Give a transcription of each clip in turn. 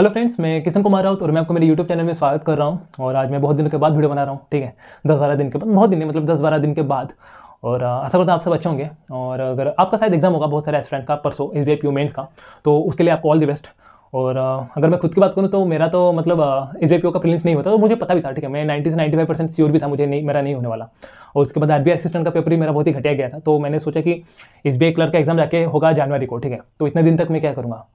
Hello friends, मैं किशन कुमार राउत और मैं आपको मेरे यूट्यूब चैनल में स्वागत कर रहा हूँ। और आज मैं बहुत दिनों के बाद वीडियो बना रहा हूँ, ठीक है? दस बारह दिन के बाद, बहुत दिन मतलब दस बारह दिन के बाद। और आशा करता हूँ आप सब अच्छे होंगे। और अगर आपका शायद एग्ज़ाम होगा बहुत सारे एस्टूडेंट का, परसों एस बी आई पी का तो उसके लिए आपको ऑल द बेस्ट और अगर मैं खुद की बात करूँ तो मेरा तो मतलब एस का प्रिलिम्स नहीं होता तो मुझे पता भी था, ठीक है? मैं नाइन्टी से नाइन्टी फाइव परसेंट श्योर भी था, मुझे नहीं, मेरा नहीं होने वाला। और उसके बाद आर बी असिस्टेंट का पेपर भी मेरा बहुत ही घटिया गया था तो मैंने सोचा कि एस क्लर्क का एग्ज़ाम जाके होगा जनवरी को, ठीक है? तो इतने दिन तक मैं क्या करूँगा?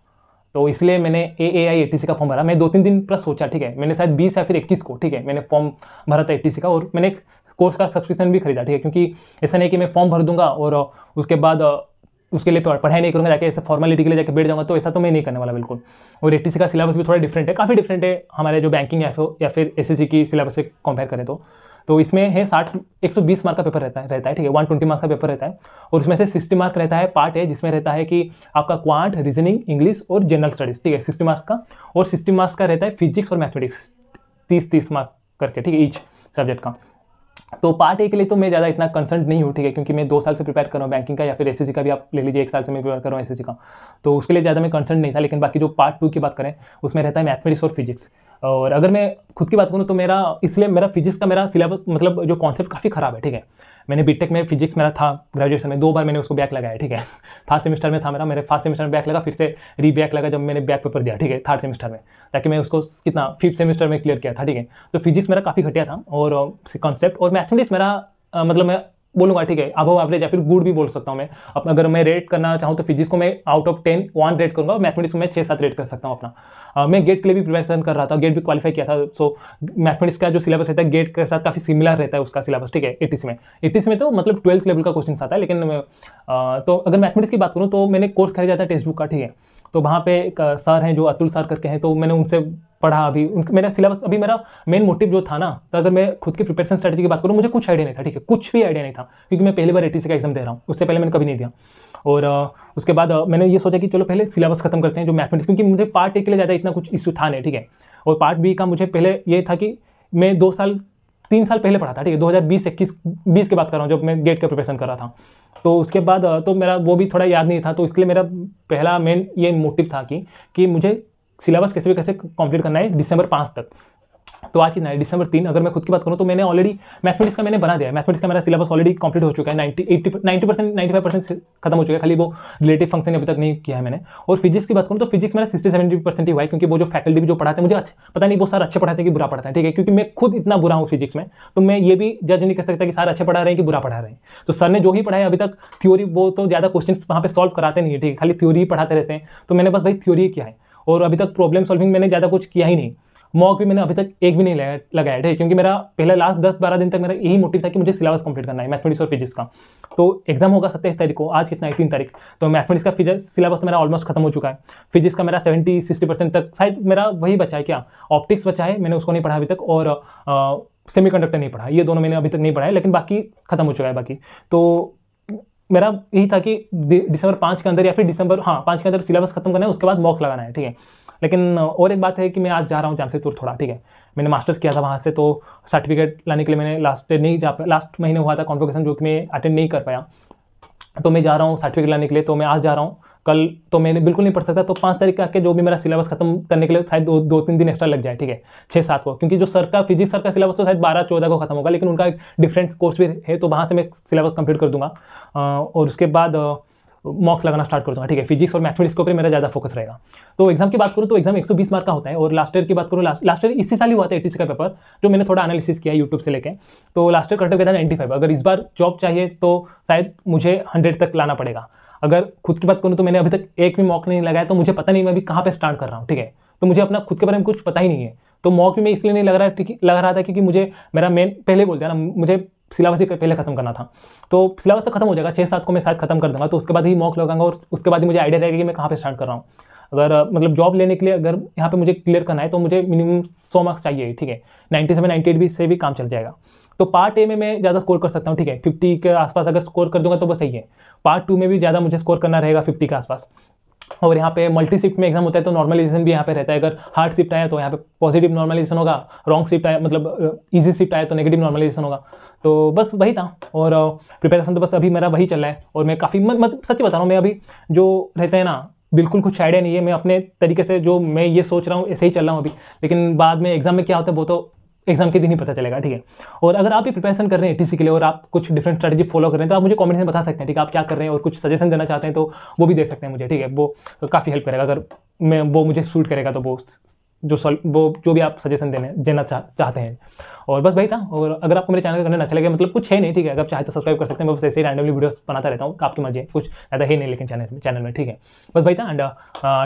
तो इसलिए मैंने ए ए आई ए का फॉर्म भरा। मैं दो तीन दिन प्लस सोचा, ठीक है? मैंने शायद बीस या फिर इक्कीस को, ठीक है? मैंने फॉर्म भरा था ए का और मैंने कोर्स का सब्सक्रिप्शन भी खरीदा, ठीक है? क्योंकि ऐसा नहीं कि मैं फॉर्म भर दूँगा और उसके बाद उसके लिए पढ़ाई नहीं करूँगा, जाके ऐसे फॉर्मेलिटी के लिए जाके बैठ जाऊँगा तो ऐसा तो मैं नहीं करने वाला बिल्कुल। और ए का सिलेबस भी थोड़ा डिफरेंट है, काफ़ी डिफरेंट है हमारे जो बैंकिंग या फिर या फिर एसएससी की सिलेबस से कंपेयर करें तो। तो इसमें है साठ, एक सौ बीस मार्क का पेपर रहता है रहता है, ठीक है वन ट्वेंटी मार्क का पेपर रहता है। और उसमें से सिक्सटी मार्क रहता है पार्ट है, जिसमें रहता है कि आपका क्वांट रीजनिंग इंग्लिश और जनरल स्टडीज़ ठीक है सिक्सटी मार्क्स का। और सिक्सटी मार्क्स का रहता है फिजिक्स और मैथमेटिक्स तीस तीस मार्क करके, ठीक है ईच सब्जेक्ट का। तो पार्ट ए के लिए तो मैं ज़्यादा इतना कंसर्न नहीं हूँ, ठीक है? क्योंकि मैं दो साल से प्रिपेयर कर रहा हूँ बैंकिंग का या फिर एस का भी आप ले लीजिए, एक साल से मैं प्रिपेयर कर रहा हूँ एस का। तो उसके लिए ज़्यादा मैं कंसर्न नहीं था, लेकिन बाकी जो पार्ट टू की बात करें, उसमें रहता है मैथमेटिक्स और फिजिक्स और अगर मैं खुद की बात करूँ तो मेरा इसलिए मेरा फिजिक्स का मेरा सिलेबस मतलब जो कॉन्सेप्ट काफ़ी ख़राब है, ठीक है? मैंने बीटेक में फिजिक्स मेरा था ग्रेजुएशन में, दो बार मैंने उसको बैक लगाया, ठीक है? फ़र्स्ट सेमेस्टर में था मेरा, मेरे फ़र्स्ट सेमेस्टर में बैक लगा, फिर से री बैक लगा जब मैंने बैक पेपर दिया, ठीक है? थर्ड सेमेस्टर में, ताकि मैं उसको कितना फिफ्थ सेमेस्टर में क्लियर किया था, ठीक है? तो फिजिक्स मेरा काफ़ी घटिया था, और कॉन्सेप्ट और मैथमेटिक्स मेरा मतलब मैं बोलूँगा ठीक है? अब एवरेज या फिर गुड भी बोल सकता हूँ मैं। अपना अगर मैं रेट करना चाहूँ तो फिजिक्स को मैं out of ten one rate करूँगा मैथमेटिक्स को मैं छः सात रेट कर सकता हूँ अपना। आ, मैं गेट के लिए भी प्रिपरेशन कर रहा था गेट भी क्वालिफाई किया था सो मैथमेटिक्स का जो सिलेबस रहता है गेट के साथ काफ़ी सिमिलर रहता है उसका सिलेबस ठीक है? एटीस में। एटीस में तो मतलब ट्वेल्थ लेवल का क्वेश्चन आता है लेकिन तो अगर मैथमेटिक्स की बात करूँ तो मैंने कोर्स खरीदा था टेक्स्ट बुक का ठीक है? तो वहाँ पे एक सर हैं जो अतुल सर करके हैं तो मैंने उनसे पढ़ा अभी। उनका मेरा सिलेबस अभी मेरा मेन मोटिव जो था ना तो अगर मैं खुद की प्रिपरेशन स्ट्रेटजी की बात करूँ, मुझे कुछ आइडिया नहीं था, ठीक है? कुछ भी आइडिया नहीं था, क्योंकि मैं पहली बार एटी का एग्ज़ाम दे रहा हूँ। उससे पहले मैंने कभी नहीं दिया। और उसके बाद मैंने ये सोचा कि चलो पहले सिलेबस खत्म करते हैं जो मैथमेटिक्स क्योंकि मुझे पार्ट ए के लिए ज़्यादा इतना कुछ इशू था नहीं, ठीक है? और पार्ट बी का मुझे पहले ये था कि मैं दो साल, तीन साल पहले पढ़ा था, ठीक है? दो हज़ार बीस, इक्कीस, बीस की बात कर रहा हूँ, जब मैं गेट का प्रिपरेशन कर रहा था। तो उसके बाद तो मेरा वो भी थोड़ा याद नहीं था तो इसके लिए मेरा पहला मेन ये मोटिव था कि कि मुझे सिलेबस कैसे भी कैसे कंप्लीट करना है दिसंबर पाँच तक। तो आज कितना है दिसंबर तीन, अगर मैं खुद की बात करूँ तो मैंने ऑलरेडी मैथमेटिक्स का मैंने बना दिया है। मैथमेटिक्स का मेरा सिलेबस ऑलरेडी कंप्लीट हो चुका है। Ninety, eighty, ninety percent, ninety five percent खत्म हो चुका है। खाली वो रिलेटिव फ़ंक्शन अभी तक नहीं किया है मैंने। और फिजिक्स की बात करूँ तो फिजिक्स मेरा सिक्सटी सेवेंटी परसेंट ही हुआ है क्योंकि वो जो फैकल्टी भी जो पढ़ाते हैं, मुझे अच्छा पता नहीं वो सारे अच्छे पढ़ाते हैं कि बुरा पढ़ाते हैं, ठीक है? क्योंकि मैं खुद इतना बुरा हूँ फिजिक्स में तो मैं ये भी जज नहीं कर सकता कि सारे अच्छे पढ़ा रहे हैं कि बुरा पढ़ा रहे हैं। तो सर ने जो ही पढ़ाया अभी तक थ्योरी वो तो ज़्यादा क्वेश्चन वहाँ पर सॉल्व कराते नहीं है, ठीक है? खाली थ्योरी ही पढ़ाते रहते हैं। तो मैंने बस भाई थ्योरी किया है। और अभी तक प्रॉब्लम सॉल्विंग मैंने ज़्यादा कुछ किया ही नहीं। मॉक भी मैंने अभी तक एक भी नहीं लगाया ठीक क्योंकि मेरा पहला लास्ट दस बारह दिन तक मेरा यही मोटिव था कि मुझे सिलेबस कंप्लीट करना है मैथमेटिक्स और फिजिक्स का। तो एग्ज़ाम होगा सत्ताईस तारीख को, आज कितना है? तीन तारीख। तो मैथमेटिक्स का फिजिक्स सिलेबस मेरा ऑलमोस्ट खत्म हो चुका है। फिजिक्स का मेरा सेवेंटी सिक्सटी परसेंट तक शायद मेरा वही बचा है क्या? ऑप्टिक्स बचा है, मैंने उसको नहीं पढ़ा अभी तक और सेमी कंडक्टर नहीं पढ़ा। ये दोनों मैंने अभी तक नहीं पढ़ा है लेकिन बाकी खत्म हो चुका है बाकी। तो मेरा यही था कि दिसंबर पाँच के अंदर या फिर दिसंबर हाँ पाँच के अंदर सिलेबस खत्म करना है, उसके बाद मॉक लगाना है, ठीक है। लेकिन और एक बात है कि मैं आज जा रहा हूँ जमशेदपुर थोड़ा, ठीक है। मैंने मास्टर्स किया था वहाँ से तो सर्टिफिकेट लाने के लिए मैंने लास्ट डे नहीं जा पाया लास्ट महीने हुआ था कॉन्वोकेशन जो कि मैं अटेंड नहीं कर पाया। तो मैं जा रहा हूँ सर्टिफिकेट लाने के लिए तो मैं आज जा रहा हूँ। कल तो मैंने बिल्कुल नहीं पढ़ सकता तो पाँच तारीख आके जो भी मेरा सिलेबस खत्म करने के लिए शायद दो दो, तीन दिन एक्स्ट्रा लग जाए, ठीक है? छः सात को, क्योंकि जो सर का फिजिक्स सर का सिलेबस तो शायद बारह, चौदह को खत्म होगा, लेकिन उनका एक डिफरेंट कोर्स भी है तो वहाँ से मैं सिलेबस कंप्लीट कर दूँगा। और उसके बाद मॉक्स लगाना स्टार्ट कर दूँगा, ठीक है? फिजिक्स और मैथमेटिक्स के ऊपर मेरा ज़्यादा फोकस रहेगा। तो एग्ज़ाम की बात करूँ तो एग्ज़ाम 120 मार्क का होता है, और लास्ट ईयर की बात करूँ लास्ट ईयर इसी साल ही हुआ था एटी का पेपर जो मैंने थोड़ा एनालिसिस किया यूट्यूब से लेकर तो लास्ट ईयर कट गया था नाइन्टी अगर इस बार जॉब चाहिए तो शायद मुझे हंड्रेड तक लाना पड़ेगा। अगर खुद की बात करूँ तो मैंने अभी तक एक भी मॉक नहीं लगाया तो मुझे पता नहीं मैं अभी कहाँ पर स्टार्ट कर रहा हूँ, ठीक है? तो मुझे अपना खुद के बारे में कुछ पता ही नहीं है। तो मॉक भी मैं इसलिए नहीं लग रहा लग रहा था क्योंकि मुझे, मेरा मेन पहले बोलते हैं ना, मुझे सिलेबस ही पहले खत्म करना था। तो सिलेबस तो खत्म हो जाएगा छः सात को मैं शायद खत्म कर दूँगा तो उसके बाद ही मॉक लगाऊँगा और उसके बाद ही मुझे आइडिया रहेगा कि मैं कहाँ पे स्टार्ट कर रहा हूँ। अगर मतलब जॉब लेने के लिए अगर यहाँ पे मुझे क्लियर करना है तो मुझे मिनिमम सौ मार्क्स चाहिए, ठीक है? नाइन्टी सेवन एट भी से भी काम चल जाएगा। तो पार्ट ए में मैं ज़्यादा स्कोर कर सकता हूँ, ठीक है? फिफ्टी के आसपास अगर स्कोर कर दूँगा तो बस सही है। पार्ट टू में भी ज़्यादा मुझे स्कोर करना रहेगा फिफ्टी के आसपास। और यहाँ पे मल्टी शिफ्ट में एग्ज़ाम होता है तो नॉर्मलाइजेशन भी यहाँ पे रहता है। अगर हार्ड शिफ्ट आया तो यहाँ पे पॉजिटिव नॉर्मलाइजेशन होगा रॉन्ग शिफ्ट आया मतलब इजी शिफ्ट आया तो नेगेटिव नॉर्मलाइजेशन होगा। तो बस वही था। और प्रिपरेशन तो बस अभी मेरा वही चल रहा है। और मैं काफ़ी मतलब सच बता रहा हूँ, मैं अभी जो रहते हैं ना, बिल्कुल कुछ आइडिया नहीं है। मैं अपने तरीके से जो मैं ये सोच रहा हूँ, ऐसे ही चल रहा हूँ अभी। लेकिन बाद में एग्ज़ाम में क्या होता है, वो तो एग्ज़ाम के दिन ही पता चलेगा, ठीक है? और अगर आप ये प्रिपरेशन कर रहे हैं टी के लिए और आप कुछ डिफरेंट स्ट्रेटजी फॉलो कर रहे हैं तो आप मुझे कमेंट में बता सकते हैं, ठीक है? आप क्या कर रहे हैं और कुछ सजेशन देना चाहते हैं तो वो भी दे सकते हैं मुझे, ठीक है? वो काफ़ी हेल्प करेगा। अगर मैं, वो मुझे सूट करेगा तो वो जो वो जो भी आप सजेशन देने देना चाह, चाहते हैं। और बस भाई था और अगर आपको मेरे चैनल का कंटेंट अच्छा लगे मतलब कुछ है नहीं ठीक है अगर चाहे तो सब्सक्राइब कर सकते हैं मैं बस ऐसे ही रैंडमली वीडियोस बनाता रहता हूँ आपकी मर्ज़ी कुछ ज़्यादा है नहीं लेकिन चैनल चैनल में ठीक है। बस भाई था and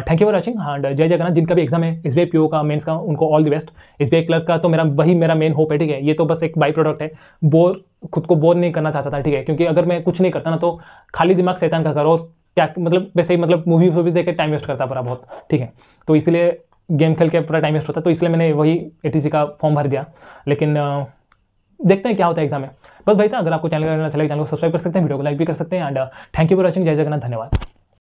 thank you for watching and Jai Jagannath जिनका भी एग्ज़ाम है एस बी का मेन्स का उनको all the best S clerk का तो मेरा वही मेरा मेन होप है ठीक है ये तो बस एक बाई प्रोडक्ट है। बोर खुद को बोर नहीं करना चाहता था ठीक है क्योंकि अगर मैं कुछ नहीं करता ना तो खाली दिमाग शैतान का करो क्या मतलब वैसे ही मतलब मूवी वूवी देख के टाइम वेस्ट करता पड़ा बहुत ठीक है। तो इसलिए गेम खेल के पूरा टाइम वेस्ट होता है तो इसलिए मैंने वही एटीसी का फॉर्म भर दिया। लेकिन देखते हैं क्या होता है एग्ज़ाम में। बस भाई था, अगर आपको चैनल लगे चैनल को सब्सक्राइब कर सकते हैं, वीडियो को लाइक भी कर सकते हैं and thank you for watching Jai Jagannath, धन्यवाद।